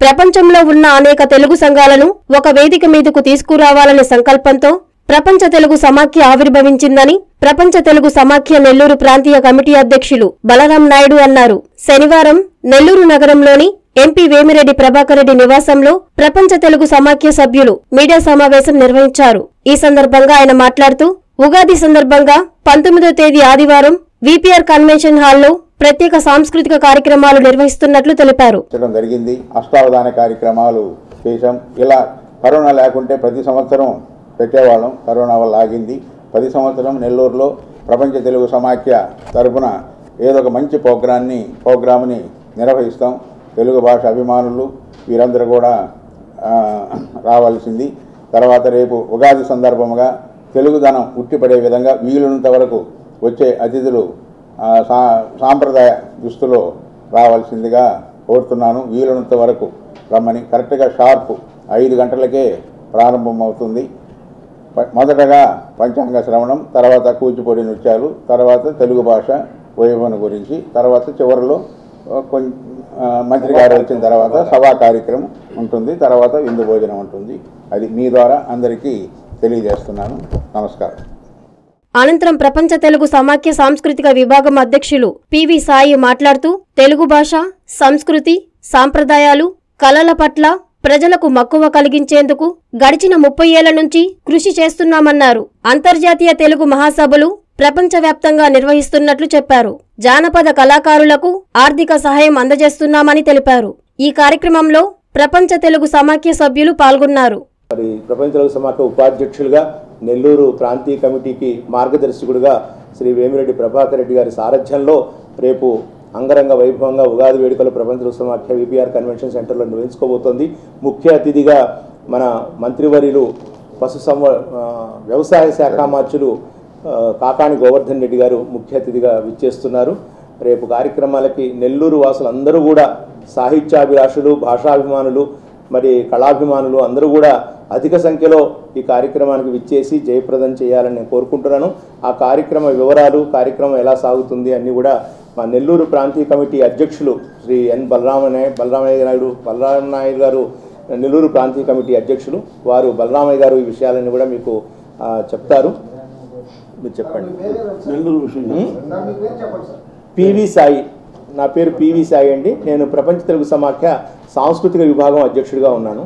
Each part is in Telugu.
ప్రపంచంలో ఉన్న అనేక తెలుగు సంఘాలను ఒక వేదిక మీదకు తీసుకురావాలనే సంకల్పంతో ప్రపంచ తెలుగు సమాఖ్య ఆవిర్భవించిందని ప్రపంచ తెలుగు సమాఖ్య నెల్లూరు ప్రాంతీయ కమిటీ అధ్యక్షులు బలరాం నాయుడు అన్నారు. శనివారం నెల్లూరు నగరంలోని ఎంపీ వేమిరెడ్డి ప్రభాకర్ రెడ్డి నివాసంలో ప్రపంచ తెలుగు సమాఖ్య సభ్యులు మీడియా సమావేశం నిర్వహించారు. ఈ సందర్భంగా ఆయన మాట్లాడుతూ ఉగాది సందర్భంగా పంతొమ్మిదో తేదీ ఆదివారం విపిఆర్ కన్వెన్షన్ హాల్లో ప్రత్యేక సాంస్కృతిక కార్యక్రమాలు నిర్వహిస్తున్నట్లు తెలిపారు. జరిగింది. అష్టావధాన కార్యక్రమాలు చేశాం. ఇలా కరోనా లేకుంటే ప్రతి సంవత్సరం పెట్టేవాళ్ళం. కరోనా వల్ల ఆగింది. ప్రతి సంవత్సరం నెల్లూరులో ప్రపంచ తెలుగు సమాఖ్య తరఫున ఏదో ఒక మంచి ప్రోగ్రాన్ని ప్రోగ్రామ్ని నిర్వహిస్తాం. తెలుగు భాష అభిమానులు వీరందరూ కూడా రావాల్సింది. తర్వాత రేపు ఉగాది సందర్భంగా తెలుగుదనం ఉట్టిపడే విధంగా వీలున్నంత వరకు వచ్చే అతిథులు సాంప్రదాయ దుస్తులో రావాల్సిందిగా కోరుతున్నాను. వీలైనంత వరకు రమ్మని. కరెక్ట్గా షార్ప్ ఐదు గంటలకే ప్రారంభమవుతుంది. మొదటగా పంచాంగ శ్రవణం తర్వాత కూచిపూడి నృత్యాలు తర్వాత తెలుగు భాష వైభవన గురించి తర్వాత చివరిలో కొంచెం మంత్రి గారు వచ్చిన తర్వాత సభా కార్యక్రమం ఉంటుంది. తర్వాత విందు భోజనం ఉంటుంది. అది మీ ద్వారా అందరికీ తెలియజేస్తున్నాను. నమస్కారం. అనంతరం ప్రపంచ తెలుగు సమాఖ్య సాంస్కృతిక విభాగం అధ్యక్షులు పివి సాయి మాట్లాడుతూ తెలుగు భాష సంస్కృతి సాంప్రదాయాలు కళల పట్ల ప్రజలకు మక్కువ కలిగించేందుకు గడిచిన ముప్పై ఏళ్ళ నుంచి కృషి చేస్తున్నామన్నారు. అంతర్జాతీయ తెలుగు మహాసభలు ప్రపంచవ్యాప్తంగా నిర్వహిస్తున్నట్లు చెప్పారు. జానపద కళాకారులకు ఆర్థిక సహాయం అందజేస్తున్నామని తెలిపారు. ఈ కార్యక్రమంలో ప్రపంచ తెలుగు సమాఖ్య సభ్యులు పాల్గొన్నారు. మరి ప్రపంచ తెలుగు సమాఖ్య ఉపాధ్యక్షులుగా నెల్లూరు ప్రాంతీయ కమిటీకి మార్గదర్శకుడుగా శ్రీ వేమిరెడ్డి ప్రభాకర్ రెడ్డి గారి సారథ్యంలో రేపు అంగరంగ వైభవంగా ఉగాది వేడుకలు ప్రపంచ తెలుగు సమాఖ్య విపిఆర్ కన్వెన్షన్ సెంటర్లో నిర్వహించుకోబోతోంది. ముఖ్య అతిథిగా మన మంత్రివర్యులు పశు సంవ వ్యవసాయ శాఖ మార్చులు కాకాణి గోవర్ధన్ రెడ్డి గారు ముఖ్య అతిథిగా విచ్చేస్తున్నారు. రేపు కార్యక్రమాలకి నెల్లూరు వాసులు అందరూ కూడా సాహిత్యాభిలాషులు భాషాభిమానులు మరి కళాభిమానులు అందరూ కూడా అధిక సంఖ్యలో ఈ కార్యక్రమానికి విచ్చేసి జయప్రదం చేయాలని నేను కోరుకుంటున్నాను. ఆ కార్యక్రమ వివరాలు కార్యక్రమం ఎలా సాగుతుంది అన్నీ కూడా మా నెల్లూరు ప్రాంతీయ కమిటీ అధ్యక్షులు శ్రీ ఎన్ బలరామయ్య బలరామయ్య నాయుడు బలరామ నాయుడు గారు నెల్లూరు ప్రాంతీయ కమిటీ అధ్యక్షులు వారు బలరామయ్య గారు ఈ విషయాలన్నీ కూడా మీకు చెప్తారు. మీరు చెప్పండి. నెల్లూరు విషయం పివి సాయి. నా పేరు పివి సాయి అండి. నేను ప్రపంచ తెలుగు సమాఖ్య సాంస్కృతిక విభాగం అధ్యక్షుడిగా ఉన్నాను.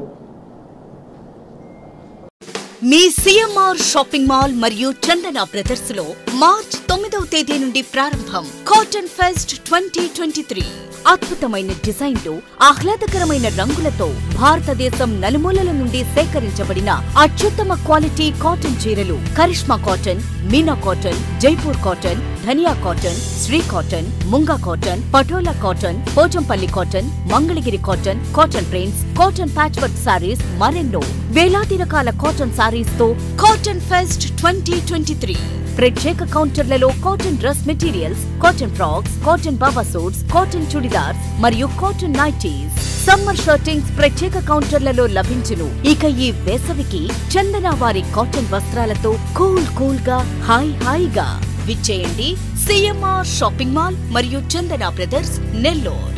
మీ సిఎంఆర్ షాపింగ్ మాల్ మరియు చందన బ్రదర్స్లో మార్చ్ తొమ్మిదవ తేదీ నుండి ప్రారంభం. Cotton fest twenty twenty three అద్భుతమైన డిజైన్లు ఆహ్లాదకరమైన రంగులతో భారతదేశం నలుమూలల నుండి సేకరించబడిన అత్యుత్తమ క్వాలిటీ కాటన్ చీరలు. Karishma cotton Meena cotton Jaipur cotton Dhaniya cotton Sri cotton Munga cotton Patola cotton Pochampally cotton Mangalagiri cotton cotton prints cotton patch work saris మరెన్నో వేలాది రకాల cotton సారీస్తో cotton fest twenty twenty three. ప్రత్యేక కౌంటర్లలో cotton dress materials cotton frocks cotton baba suits cotton churidars మరియు కాటన్ నైటీస్. సమ్మర్ షర్టింగ్స్ ప్రత్యేక కౌంటర్లలో లభించును. ఇక ఈ వేసవికి చందన వారి కాటన్ వస్త్రాలతో కూల్ కూల్గా హాయ్ హాయిగా విచ్చేయండి. సిఎంఆర్ షాపింగ్ మాల్ మరియు చందన బ్రదర్స్ నెల్లూరు.